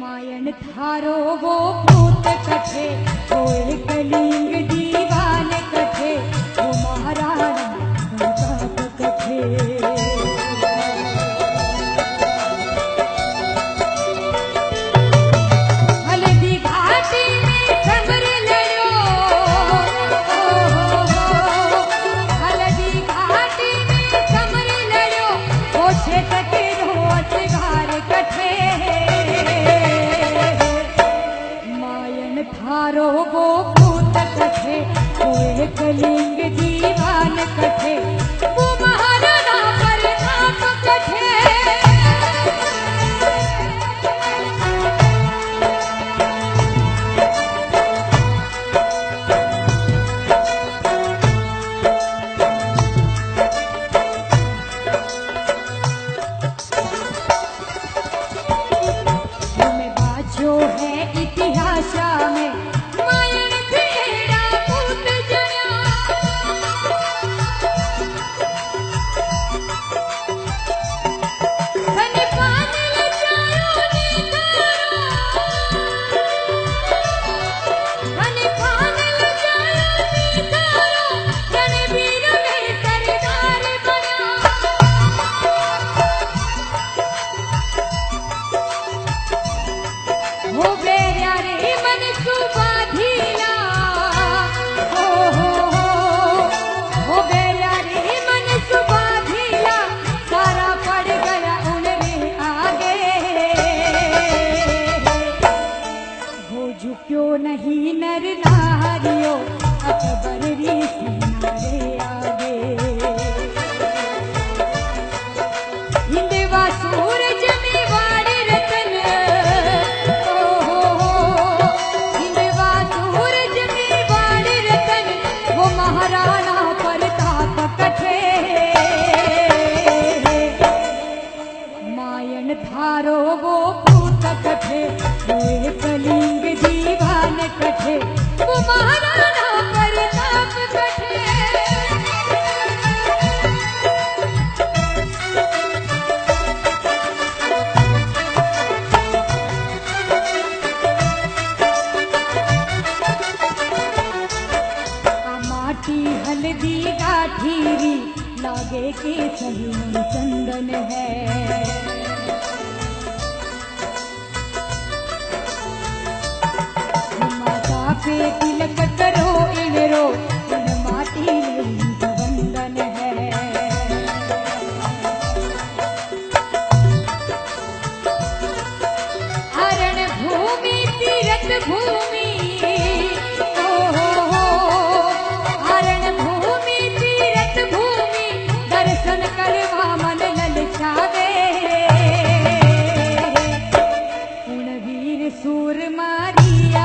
मायण धारो वो भूत कथे होए कलिंग हारो वो भूत कथे हुए गली धागे के चंदन चंदन है। माता पेटी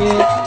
예.